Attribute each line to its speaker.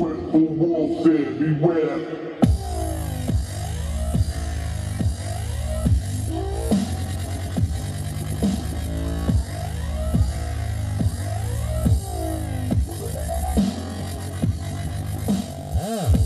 Speaker 1: For warfare. Beware.
Speaker 2: Ah.